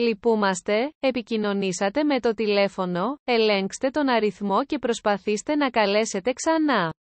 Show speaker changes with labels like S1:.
S1: Λυπούμαστε, επικοινωνήσατε με το τηλέφωνο, ελέγξτε τον αριθμό και προσπαθήστε να καλέσετε ξανά.